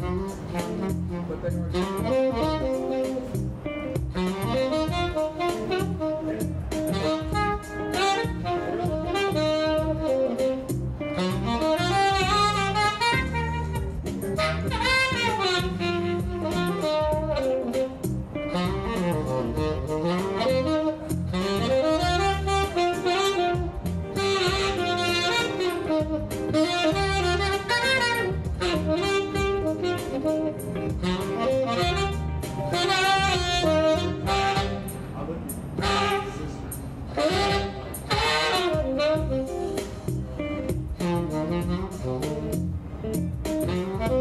But they are